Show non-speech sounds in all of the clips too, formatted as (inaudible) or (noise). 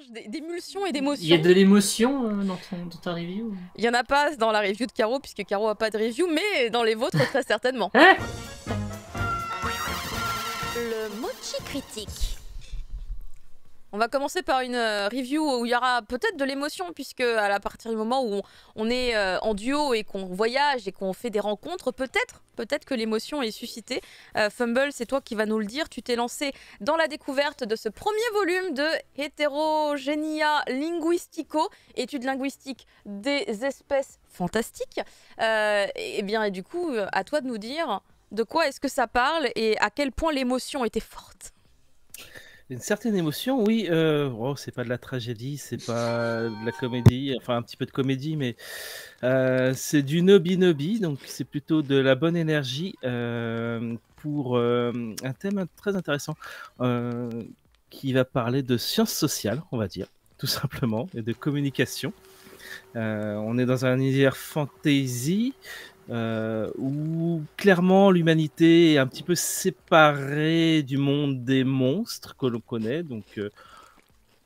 mélange d'é- d'émulsions et d'émotions. Il y a de l'émotion euh, dans, ton- dans ta review Il y en a pas dans la review de Caro, puisque Caro a pas de review, mais dans les vôtres, très certainement. Hein? Le mochi critique. On va commencer par une euh, review où il y aura peut-être de l'émotion, puisque à partir du moment où on, est euh, en duo et qu'on voyage et qu'on fait des rencontres, peut-être, peut-être que l'émotion est suscitée. Euh, Fumble, c'est toi qui vas nous le dire. Tu t'es lancé dans la découverte de ce premier volume de Heterogenia Linguistico, études linguistiques des espèces fantastiques. Euh, et bien, et du coup, à toi de nous dire de quoi est-ce que ça parle et à quel point l'émotion était forte. Une certaine émotion, oui. Euh, oh, c'est pas de la tragédie, c'est pas de la comédie, enfin un petit peu de comédie, mais euh, c'est du nobi nobi, donc c'est plutôt de la bonne énergie euh, pour euh, un thème très intéressant qui va parler de sciences sociales, on va dire, tout simplement, et de communication. On est dans un univers fantasy euh, où clairement l'humanité est un petit peu séparée du monde des monstres que l'on connaît. Donc euh,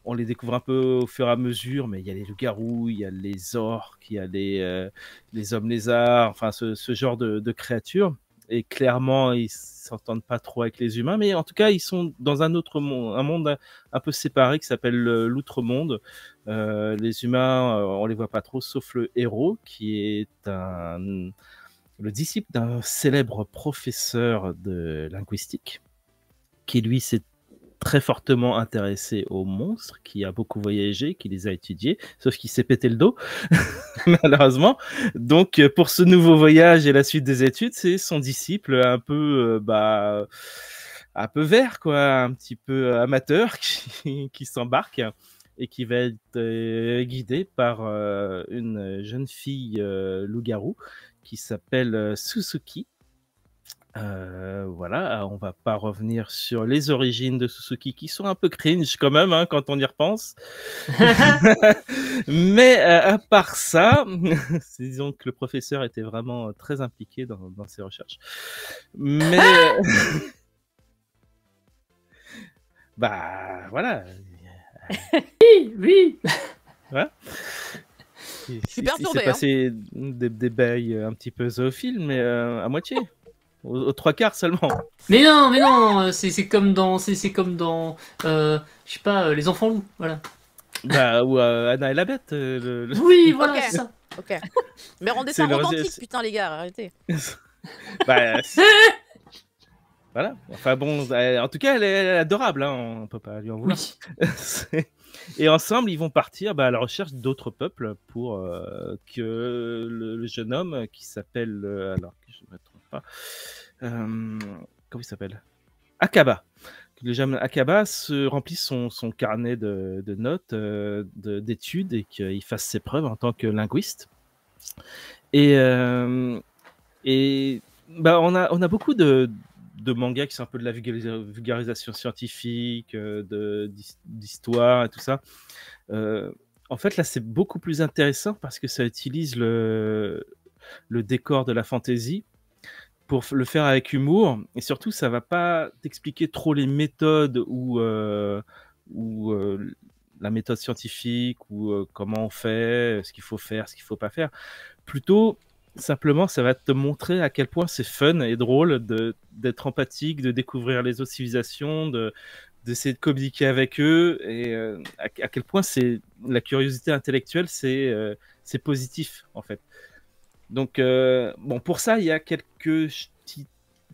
on les découvre un peu au fur et à mesure, mais il y a les loups-garous, il y a les orques, il y a les, euh, les hommes lézards, enfin ce, genre de, de créatures. Et clairement, ils s'entendent pas trop avec les humains, mais en tout cas, ils sont dans un autre monde, un monde un, peu séparé qui s'appelle l'outre-monde. Euh, les humains, euh, on les voit pas trop, sauf le héros, qui est un, le disciple d'un célèbre professeur de linguistique, qui lui s'est très fortement intéressé aux monstres, qui a beaucoup voyagé, qui les a étudiés, sauf qu'il s'est pété le dos, (laughs) malheureusement. Donc, euh, pour ce nouveau voyage et la suite des études, c'est son disciple un peu, euh, bah, un peu vert, quoi, un petit peu amateur, (laughs) qui, s'embarque et qui va être euh, guidé par euh, une jeune fille euh, loup-garou qui s'appelle euh, Suzuki. Euh, voilà, on va pas revenir sur les origines de Suzuki qui sont un peu cringe quand même hein, quand on y repense. (laughs) (laughs) Mais euh, à part ça, (laughs) disons que le professeur était vraiment très impliqué dans, dans ses recherches. Mais euh, bah voilà. Oui, oui. Il, suis il- s'est passé des, des bails un petit peu zoophiles, mais euh, à moitié. Aux, aux trois quarts seulement. Mais non, mais non, euh, c'est c'est comme dans, c'est c'est comme dans, euh, je sais pas, euh, les enfants loups, voilà. bah, ou euh, Anna et la bête. euh, le- le- Oui, voilà, Ok. c'est ça. Ok. Mais rendez ça le romantique, putain, les gars, arrêtez. (laughs) Bah, c'est- voilà. Enfin bon, en tout cas, elle est, elle est adorable. Hein, on peut pas lui en vouloir. Oui. (laughs) Et ensemble, ils vont partir bah, à la recherche d'autres peuples pour euh, que le, jeune homme qui s'appelle, euh, alors je ne me trompe pas, euh, comment il s'appelle? Akaba. Le jeune Akaba se remplisse son, carnet de, de notes, euh, de- d'études et qu'il fasse ses preuves en tant que linguiste. Et, et bah, on, a, on a beaucoup de, de mangas qui sont un peu de la vulgarisa- vulgarisation scientifique, euh, de- d'his- d'histoire et tout ça. Euh, en fait, là, c'est beaucoup plus intéressant parce que ça utilise le, le décor de la fantasy pour le faire avec humour. Et surtout, ça va pas t'expliquer trop les méthodes ou, euh, la méthode scientifique ou comment on fait, ce qu'il faut faire, ce qu'il faut pas faire. Plutôt, simplement, ça va te montrer à quel point c'est fun et drôle d'être empathique, de découvrir les autres civilisations, de d'essayer de communiquer avec eux et euh, à, quel point c'est la curiosité intellectuelle c'est euh, positif en fait. Donc euh, bon pour ça il y a quelques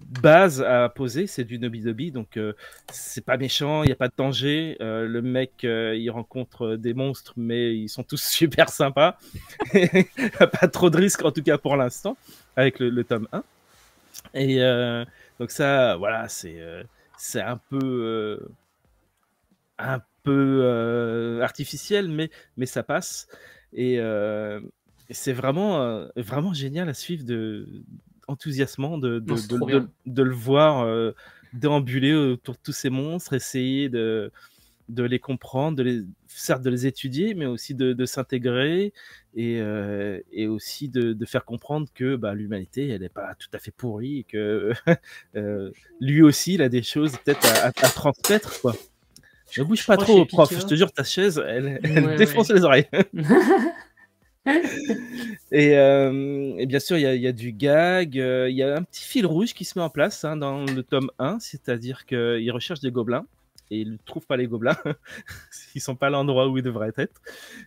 bases à poser c'est du nobi nobi donc euh, c'est pas méchant il n'y a pas de danger. Euh, le mec euh, il rencontre des monstres mais ils sont tous (laughs) super sympas. (laughs) Pas trop de risques en tout cas pour l'instant avec le, tome 1 et donc ça voilà c'est un peu un peu artificiel mais mais ça passe. Et, c'est vraiment vraiment génial à suivre de enthousiasmant de, de, le voir euh, déambuler autour de tous ces monstres essayer de de les comprendre, de les, certes de les étudier, mais aussi de, de s'intégrer et, euh, et aussi de, de faire comprendre que bah, l'humanité, elle n'est pas tout à fait pourrie et que (laughs) euh, lui aussi, il a des choses peut-être à, à- à transmettre. Quoi. Ne bouge je pas trop, prof. Je te jure, ta chaise, elle, elle Ouais, défonce ouais. les oreilles. (laughs) (laughs) Et, euh, et bien sûr, il y, a- du gag. euh, Il y a un petit fil rouge qui se met en place hein, dans le tome 1, c'est-à-dire qu'il recherche des gobelins et il ne trouve pas les gobelins. (laughs) ils sont pas à l'endroit où ils devraient être.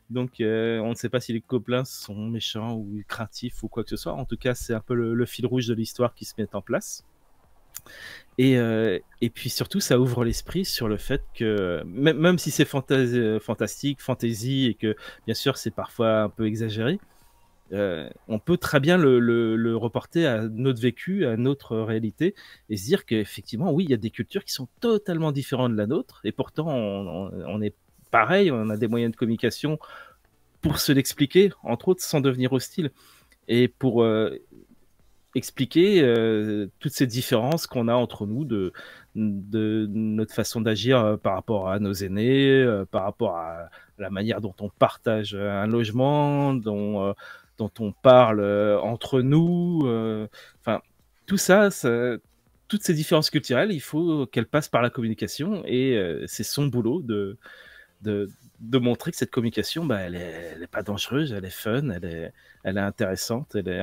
Donc, euh, on ne sait pas si les gobelins sont méchants ou craintifs ou quoi que ce soit. En tout cas, c'est un peu le fil rouge de l'histoire qui se met en place. Et, euh, et puis surtout, ça ouvre l'esprit sur le fait que, même, même si c'est euh, fantastique, fantasy, et que bien sûr c'est parfois un peu exagéré, euh, on peut très bien le, le- reporter à notre vécu, à notre réalité, et se dire qu'effectivement, oui, il y a des cultures qui sont totalement différentes de la nôtre, et pourtant on, on- est pareil, on a des moyens de communication pour se l'expliquer, entre autres sans devenir hostile, et pour expliquer euh, toutes ces différences qu'on a entre nous de, notre façon d'agir euh, par rapport à nos aînés, euh, par rapport à la manière dont on partage un logement, dont, dont on parle entre nous. Enfin, tout ça, toutes ces différences culturelles, il faut qu'elles passent par la communication et c'est son boulot de, de, montrer que cette communication, bah, elle, est, elle est pas dangereuse, elle est fun, elle est, elle est intéressante, elle est,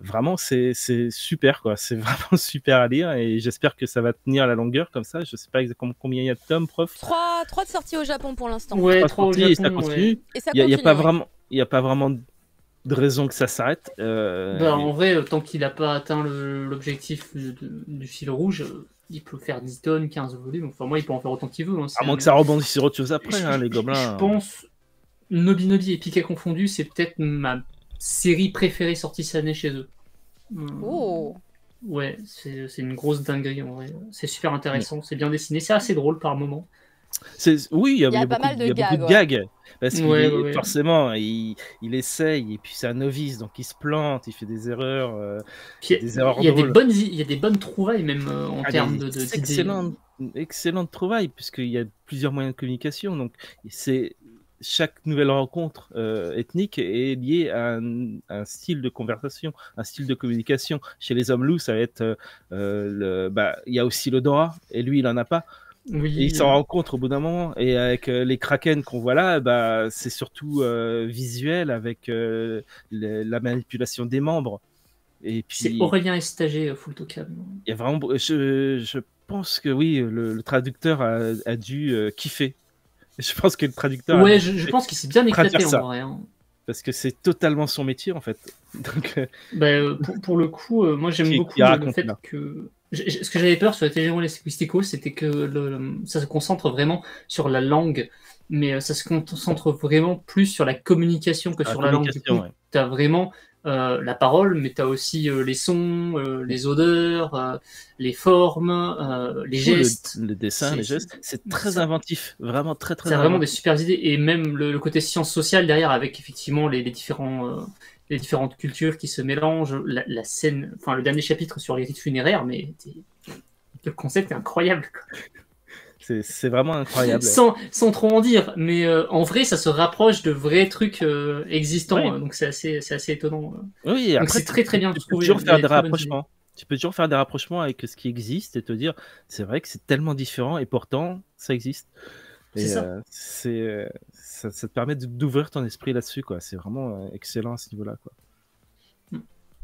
vraiment c'est c'est super quoi c'est (laughs) vraiment super à lire et j'espère que ça va tenir la longueur comme ça je sais pas exactement combien il y a de tomes prof Trois, trois de sorties au Japon pour l'instant. Ouais, trois au sorti et ça Japon, continue ouais. Et ça il y, a- il y a pas ouais. vraiment il y a pas vraiment de raison que ça s'arrête euh, Bah, en vrai, euh, tant qu'il n'a pas atteint l'objectif du fil rouge, euh, il peut faire 10 tonnes, 15 volumes. Enfin, moi, il peut en faire autant qu'il veut. hein, à moins un- que ça rebondisse sur autre chose après Je- hein, les gobelins Je pense, Nobinobi et Pika confondus, c'est peut-être ma série préférée sortie cette année chez eux. Hum, Oh. Ouais, c'est c'est une grosse dinguerie en vrai. C'est super intéressant, c'est bien dessiné, c'est assez drôle par moment. C'est- oui il y a, Il y a il y a pas beaucoup, mal de il y a beaucoup de gags, gags parce qu'il Ouais, est- ouais, ouais. forcément il, il essaye et puis c'est un novice donc il se plante il fait des erreurs euh, Puis, Des erreurs il y a des bonnes, il y a des bonnes trouvailles même euh, en Ah, termes de, de d'idées. excellentes, excellentes trouvailles, puisqu'il y a plusieurs moyens de communication. Donc, c'est chaque nouvelle rencontre euh, ethnique est liée à un, un style de conversation, un style de communication. Chez les hommes loups, ça va être, euh, euh, le, bah, il y a aussi l'odorat, et lui, il en a pas. Oui. Et il s'en rencontre au bout d'un moment. Et avec euh, les kraken qu'on voit là, bah, c'est surtout visuel avec le- la manipulation des membres. Et C'est puis, Aurélien Estagé, Full Token. il y a vraiment, je, je pense que oui, le, le traducteur a, a dû kiffer. (laughs) Je pense que le traducteur, Ouais, je, pense qu'il s'est bien éclaté en vrai. hein. parce que c'est totalement son métier en fait. (laughs) Donc, euh, Bah, euh, pour, pour le coup, euh, moi j'aime beaucoup le- fait là. que. Ce que j'avais peur sur la télévision linguistico, c'était que le- le- ça se concentre vraiment sur la langue, mais ça se concentre vraiment plus sur la communication que sur la langue. Coup, ouais. tu as vraiment la parole, mais tu as aussi euh, les sons, euh, les odeurs, euh, les formes, euh, les Tout le- gestes. le, dessin, les gestes, c'est très inventif, vraiment très très. C'est vraiment des super idées et même le, le côté science sociale derrière avec effectivement les, les différents euh, les différentes cultures qui se mélangent la, la scène enfin le dernier chapitre sur les rites funéraires mais le concept est incroyable quoi. C'est vraiment incroyable. sans, sans trop en dire mais euh, en vrai ça se rapproche de vrais trucs euh, existants euh, donc c'est assez assez étonnant. Oui, c'est très, très bien Tu peux toujours faire des rapprochements. Tu peux toujours faire des rapprochements avec ce qui existe et te dire, c'est vrai que c'est tellement différent et pourtant ça existe. Et ça. euh, ça, ça te permet d'ouvrir ton esprit là-dessus, quoi. C'est vraiment excellent à ce niveau-là, quoi.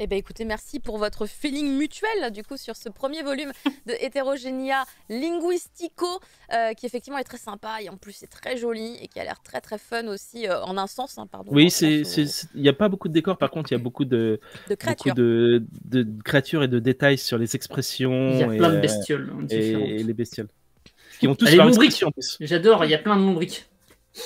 Eh ben écoutez, merci pour votre feeling mutuel du coup sur ce premier volume (laughs) de Heterogenia Linguistico euh, qui effectivement est très sympa et en plus c'est très joli et qui a l'air très très fun aussi euh, en un sens hein, pardon. Oui, il n'y a pas beaucoup de décors, par contre, il y a beaucoup de, (laughs) de beaucoup créatures. de, de créatures et de détails sur les expressions il y a et, plein de euh, bestioles hein, et, et les bestioles. Qui ont tous les leur expression en plus. j'adore il y a plein de lombriques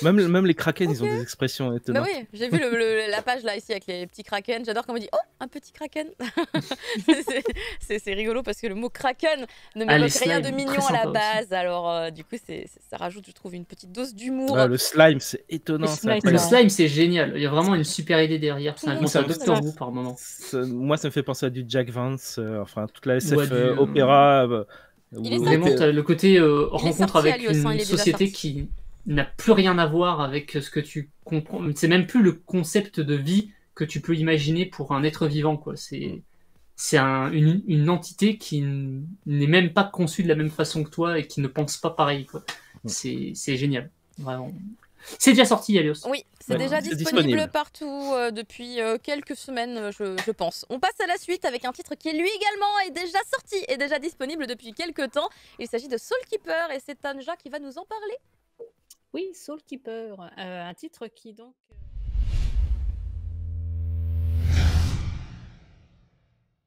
Même, (laughs) même les kraken, ils ont des expressions Bah étonnantes. oui, j'ai vu le- le- la page là ici avec les petits kraken. J'adore quand on me dit oh un petit kraken. (laughs) C'est- rigolo parce que le mot kraken ne Ah, m'évoque rien de slimes, mignon à la aussi. base. Alors euh, du coup c'est ça rajoute je trouve une petite dose d'humour. Ouais, le slime, c'est étonnant. Le slime, c'est génial il y a vraiment une super idée derrière ça s'en Doctor. Who par moment moi, ça me fait penser à du Jack Vance, euh, enfin toute la SF Ou à du, euh, euh, opéra. euh, Il est Vraiment, le côté euh, Il est rencontre avec hein, il une société qui n'a plus rien à voir avec ce que tu comprends. C'est même plus le concept de vie que tu peux imaginer pour un être vivant, quoi. C'est c'est un- une, une entité qui n'est même pas conçue de la même façon que toi et qui ne pense pas pareil, quoi. c'est c'est génial. Vraiment. C'est déjà sorti, Alios. Oui, c'est Ouais, déjà disponible, disponible. partout euh, depuis euh, quelques semaines, je, je pense. On passe à la suite avec un titre qui, lui également, est déjà sorti et déjà disponible depuis quelques temps. Il s'agit de Soul Keeper et c'est Tanja qui va nous en parler. Oui, Soul Keeper, euh, un titre qui donc. euh,